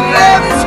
love